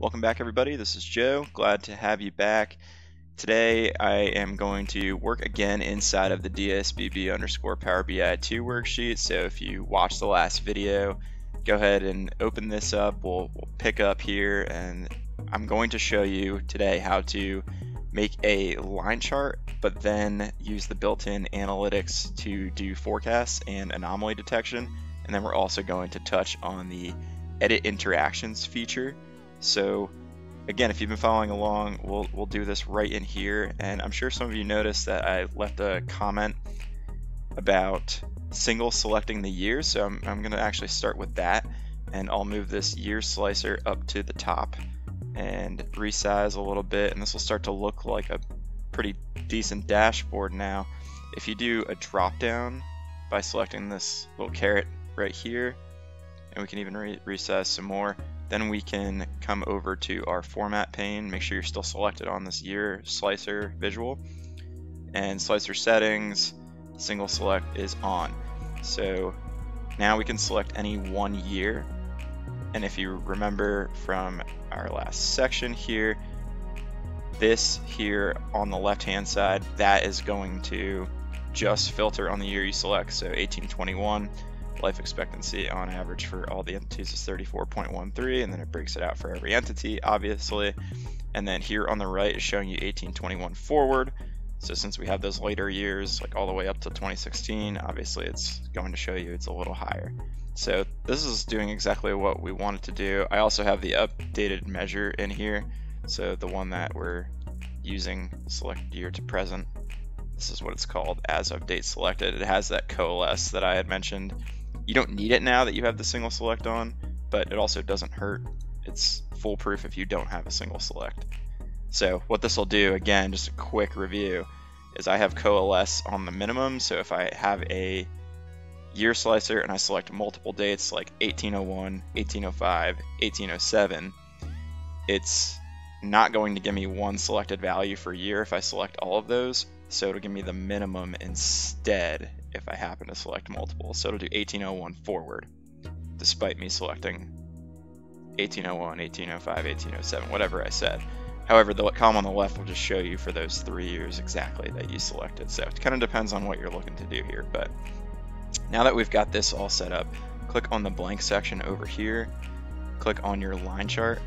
Welcome back everybody, this is Joe, glad to have you back. Today I am going to work again inside of the DSBB underscore Power BI 2 worksheet, so if you watched the last video, go ahead and open this up, we'll, we'll pick up here and I'm going to show you today how to make a line chart, but then use the built-in analytics to do forecasts and anomaly detection, and then we're also going to touch on the edit interactions feature. So again, if you've been following along, we'll, we'll do this right in here. And I'm sure some of you noticed that I left a comment about single selecting the year. So I'm, I'm going to actually start with that. And I'll move this year slicer up to the top and resize a little bit. And this will start to look like a pretty decent dashboard now. If you do a drop down by selecting this little caret right here, and we can even re resize some more. Then we can come over to our format pane, make sure you're still selected on this year slicer visual, and slicer settings, single select is on. So now we can select any one year. And if you remember from our last section here, this here on the left hand side, that is going to just filter on the year you select. So 1821 life expectancy on average for all the entities is 34.13 and then it breaks it out for every entity obviously. And then here on the right is showing you 1821 forward. So since we have those later years like all the way up to 2016 obviously it's going to show you it's a little higher. So this is doing exactly what we wanted to do. I also have the updated measure in here. So the one that we're using select year to present this is what it's called as of date selected. It has that coalesce that I had mentioned you don't need it now that you have the single select on, but it also doesn't hurt. It's foolproof if you don't have a single select. So what this will do, again, just a quick review, is I have coalesce on the minimum. So if I have a year slicer and I select multiple dates like 1801, 1805, 1807, it's not going to give me one selected value for year if I select all of those. So it'll give me the minimum instead if I happen to select multiple. So it'll do 1801 forward, despite me selecting 1801, 1805, 1807, whatever I said. However, the column on the left will just show you for those three years exactly that you selected. So it kind of depends on what you're looking to do here. But now that we've got this all set up, click on the blank section over here, click on your line chart.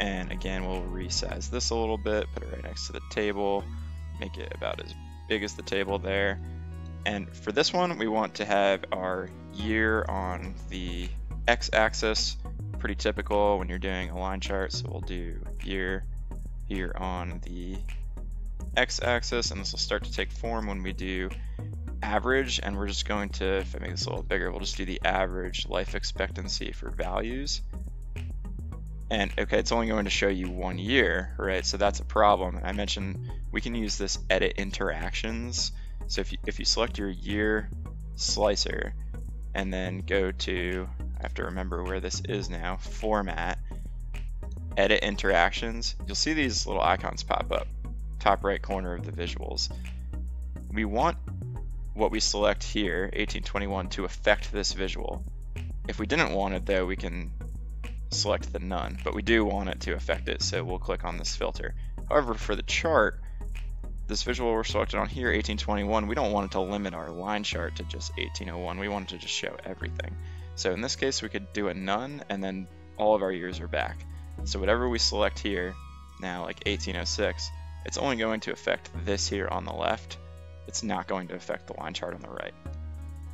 And again, we'll resize this a little bit, put it right next to the table make it about as big as the table there. And for this one, we want to have our year on the x-axis, pretty typical when you're doing a line chart. So we'll do year here on the x-axis, and this will start to take form when we do average, and we're just going to, if I make this a little bigger, we'll just do the average life expectancy for values. And okay, it's only going to show you one year, right? So that's a problem. I mentioned we can use this edit interactions. So if you, if you select your year slicer and then go to, I have to remember where this is now, format, edit interactions, you'll see these little icons pop up, top right corner of the visuals. We want what we select here, 1821, to affect this visual. If we didn't want it though, we can select the none, but we do want it to affect it, so we'll click on this filter. However, for the chart, this visual we're selected on here, 1821, we don't want it to limit our line chart to just 1801. We want it to just show everything. So in this case, we could do a none, and then all of our years are back. So whatever we select here, now like 1806, it's only going to affect this here on the left. It's not going to affect the line chart on the right.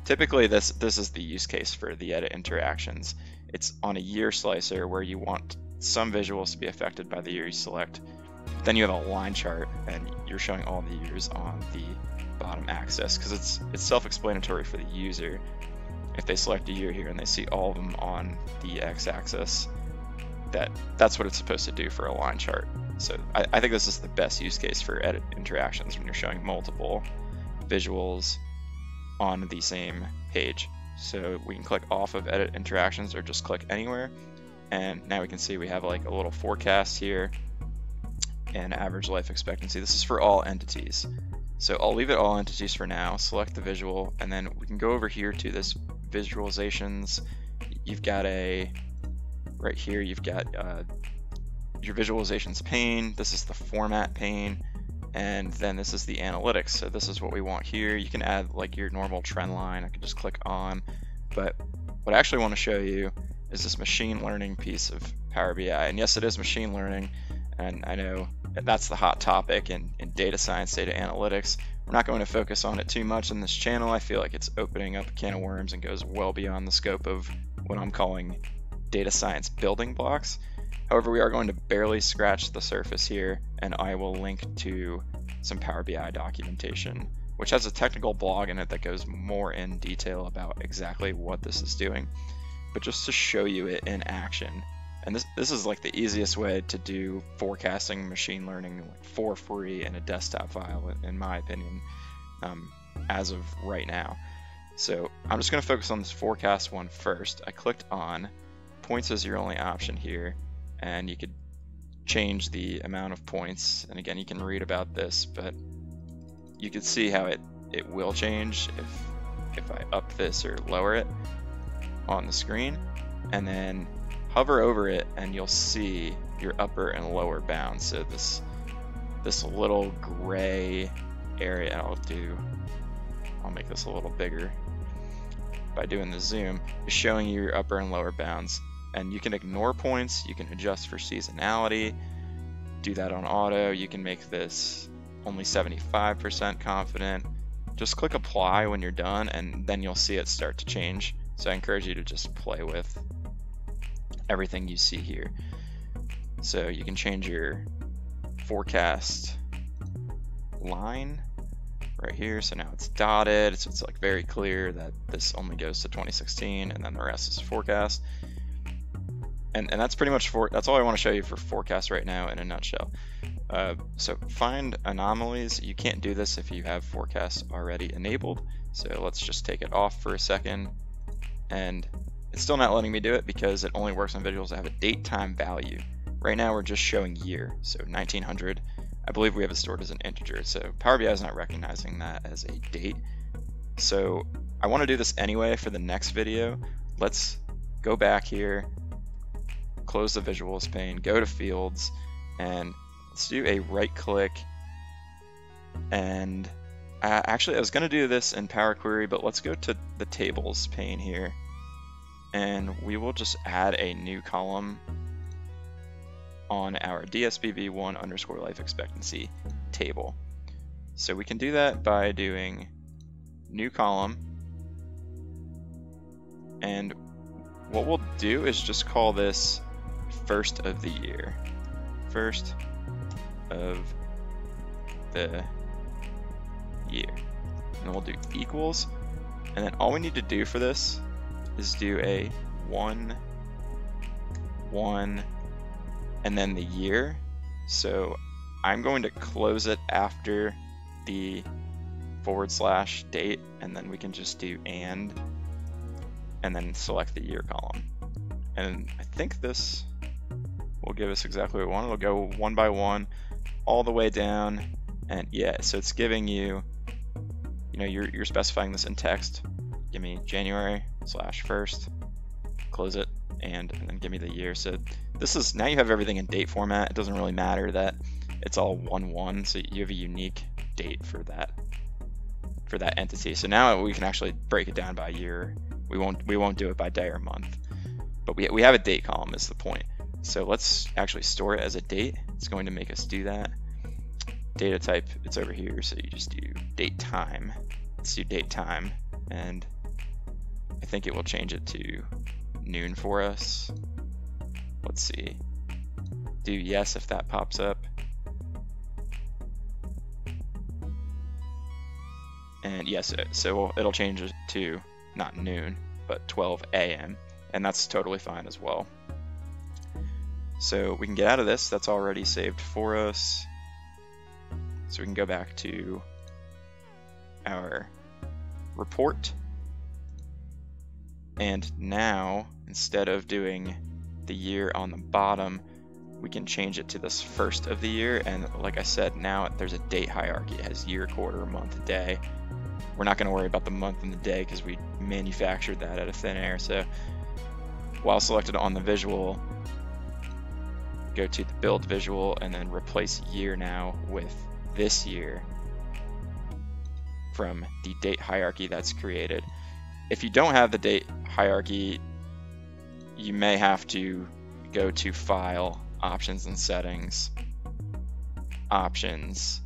Typically, this, this is the use case for the edit interactions. It's on a year slicer where you want some visuals to be affected by the year you select. Then you have a line chart and you're showing all the years on the bottom axis because it's it's self-explanatory for the user. If they select a year here and they see all of them on the x-axis, that that's what it's supposed to do for a line chart. So I, I think this is the best use case for edit interactions when you're showing multiple visuals on the same page. So we can click off of edit interactions or just click anywhere. And now we can see we have like a little forecast here and average life expectancy. This is for all entities. So I'll leave it all entities for now, select the visual, and then we can go over here to this visualizations. You've got a right here you've got uh, your visualizations pane. This is the format pane. And then this is the analytics. So this is what we want here. You can add like your normal trend line. I can just click on. But what I actually want to show you is this machine learning piece of Power BI. And yes, it is machine learning. And I know that's the hot topic in, in data science, data analytics. We're not going to focus on it too much in this channel. I feel like it's opening up a can of worms and goes well beyond the scope of what I'm calling data science building blocks. However, we are going to barely scratch the surface here, and I will link to some Power BI documentation, which has a technical blog in it that goes more in detail about exactly what this is doing. But just to show you it in action, and this, this is like the easiest way to do forecasting machine learning for free in a desktop file, in my opinion, um, as of right now. So I'm just going to focus on this forecast one first. I clicked on points is your only option here and you could change the amount of points. And again, you can read about this, but you can see how it, it will change if, if I up this or lower it on the screen. And then hover over it and you'll see your upper and lower bounds. So this this little gray area I'll do I'll make this a little bigger by doing the zoom is showing you your upper and lower bounds and you can ignore points, you can adjust for seasonality, do that on auto, you can make this only 75% confident. Just click apply when you're done and then you'll see it start to change. So I encourage you to just play with everything you see here. So you can change your forecast line right here. So now it's dotted. So it's like very clear that this only goes to 2016 and then the rest is forecast and, and that's pretty much for that's all I want to show you for forecast right now in a nutshell. Uh, so find anomalies. You can't do this if you have forecast already enabled. So let's just take it off for a second. And it's still not letting me do it because it only works on visuals that have a date time value. Right now we're just showing year, so 1900. I believe we have it stored as an integer, so Power BI is not recognizing that as a date. So I want to do this anyway for the next video. Let's go back here close the visuals pane, go to fields, and let's do a right click. And uh, actually, I was going to do this in Power Query, but let's go to the tables pane here. And we will just add a new column on our DSBB1 underscore life expectancy table. So we can do that by doing new column. And what we'll do is just call this first of the year. First of the year. And we'll do equals. And then all we need to do for this is do a 1, 1, and then the year. So I'm going to close it after the forward slash date, and then we can just do and, and then select the year column. And I think this will give us exactly what we want. It'll go one by one all the way down. And yeah, so it's giving you, you know, you're, you're specifying this in text. Give me January slash first, close it, and, and then give me the year. So this is, now you have everything in date format. It doesn't really matter that it's all one one, so you have a unique date for that for that entity. So now we can actually break it down by year. We won't we won't do it by day or month, but we we have a date column is the point. So let's actually store it as a date. It's going to make us do that. Data type, it's over here, so you just do date time. Let's do date time, and I think it will change it to noon for us. Let's see. Do yes if that pops up. And yes, so it'll change it to not noon, but 12 a.m. And that's totally fine as well. So we can get out of this, that's already saved for us. So we can go back to our report. And now, instead of doing the year on the bottom, we can change it to this first of the year. And like I said, now there's a date hierarchy. It has year, quarter, month, day. We're not going to worry about the month and the day because we manufactured that out of thin air. So while selected on the visual, go to the build visual and then replace year now with this year from the date hierarchy that's created. If you don't have the date hierarchy, you may have to go to File, Options and Settings, Options,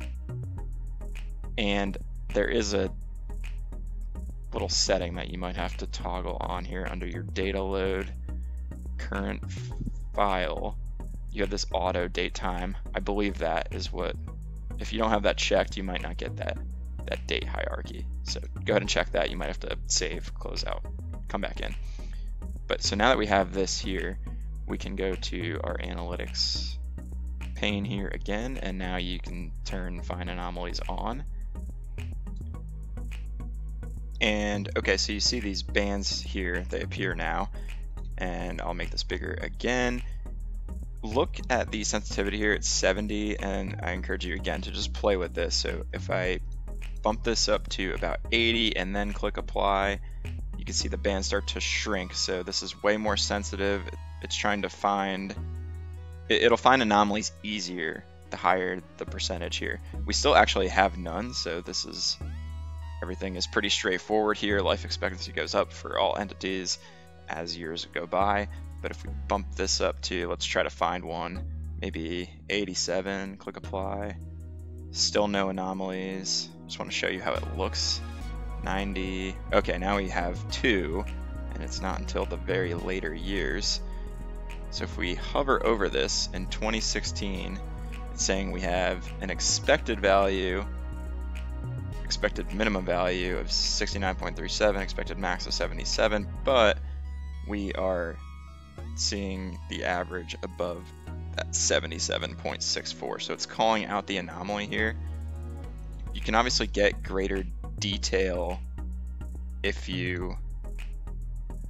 and there is a little setting that you might have to toggle on here under your data load current file you have this auto date time I believe that is what if you don't have that checked you might not get that that date hierarchy so go ahead and check that you might have to save close out come back in but so now that we have this here we can go to our analytics pane here again and now you can turn find anomalies on and okay, so you see these bands here, they appear now. And I'll make this bigger again. Look at the sensitivity here, it's 70, and I encourage you again to just play with this. So if I bump this up to about 80 and then click apply, you can see the band start to shrink. So this is way more sensitive. It's trying to find, it'll find anomalies easier the higher the percentage here. We still actually have none, so this is Everything is pretty straightforward here. Life expectancy goes up for all entities as years go by. But if we bump this up to, let's try to find one, maybe 87, click apply. Still no anomalies. Just want to show you how it looks. 90. Okay, now we have two, and it's not until the very later years. So if we hover over this in 2016, it's saying we have an expected value expected minimum value of 69.37, expected max of 77, but we are seeing the average above that 77.64. So it's calling out the anomaly here. You can obviously get greater detail if you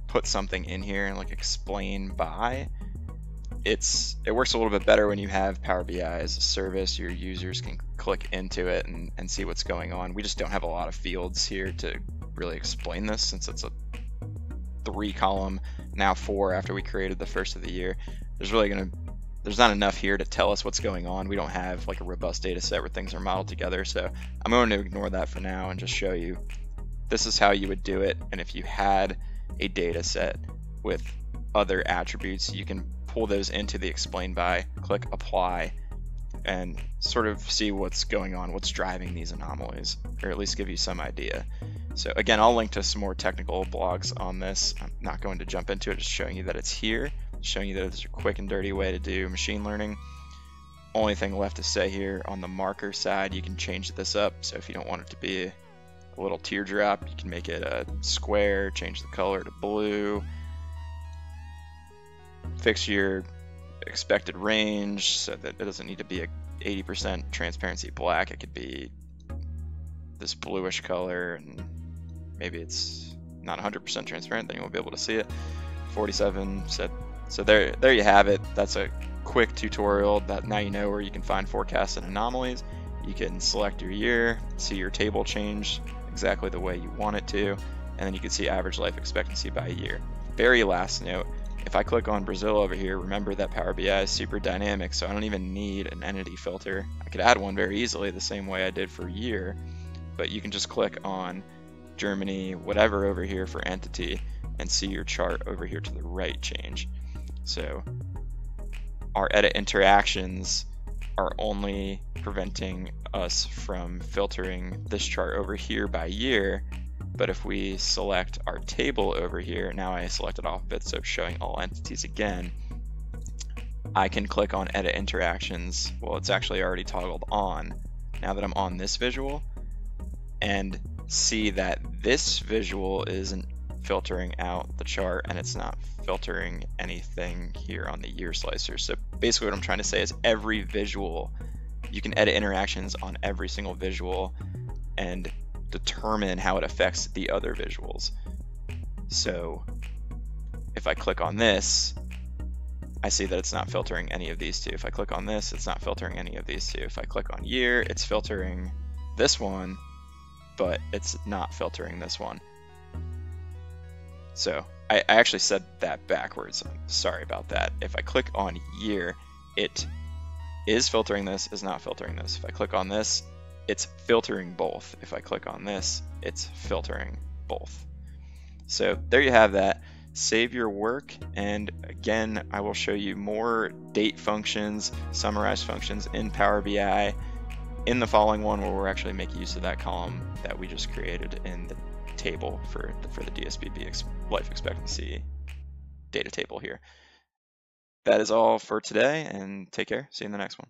put something in here and like explain by it's it works a little bit better when you have Power BI as a service. Your users can click into it and, and see what's going on. We just don't have a lot of fields here to really explain this since it's a three column, now four after we created the first of the year. There's really gonna there's not enough here to tell us what's going on. We don't have like a robust data set where things are modeled together. So I'm going to ignore that for now and just show you this is how you would do it. And if you had a data set with other attributes, you can pull those into the explain by, click apply, and sort of see what's going on, what's driving these anomalies, or at least give you some idea. So again, I'll link to some more technical blogs on this. I'm not going to jump into it, just showing you that it's here, showing you that it's a quick and dirty way to do machine learning. Only thing left to say here on the marker side, you can change this up. So if you don't want it to be a little teardrop, you can make it a square, change the color to blue, fix your expected range so that it doesn't need to be a 80% transparency black. It could be this bluish color and maybe it's not 100% transparent, then you won't be able to see it. 47 said, So there, there you have it. That's a quick tutorial that now you know where you can find forecasts and anomalies. You can select your year, see your table change exactly the way you want it to, and then you can see average life expectancy by year. Very last note, if I click on Brazil over here, remember that Power BI is super dynamic, so I don't even need an entity filter. I could add one very easily the same way I did for year, but you can just click on Germany, whatever over here for entity, and see your chart over here to the right change. So our edit interactions are only preventing us from filtering this chart over here by year but if we select our table over here, now I selected off of it, so showing all entities again, I can click on edit interactions. Well, it's actually already toggled on now that I'm on this visual and see that this visual isn't filtering out the chart and it's not filtering anything here on the year slicer. So basically what I'm trying to say is every visual, you can edit interactions on every single visual and determine how it affects the other visuals. So if I click on this, I see that it's not filtering any of these two. If I click on this, it's not filtering any of these two. If I click on year, it's filtering this one, but it's not filtering this one. So I, actually said that backwards. sorry about that. If I click on year, it is filtering this, is not filtering this. If I click on this, it's filtering both. If I click on this, it's filtering both. So there you have that. Save your work, and again, I will show you more date functions, summarize functions in Power BI in the following one where we're actually making use of that column that we just created in the table for the, for the DSBB life expectancy data table here. That is all for today, and take care. See you in the next one.